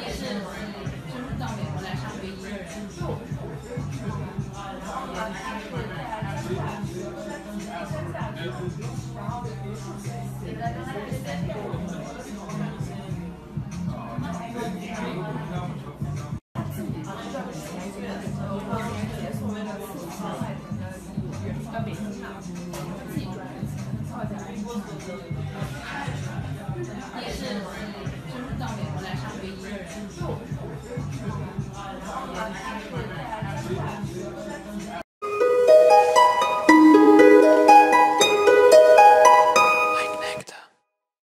也是，就是到美国来上学。Thank you.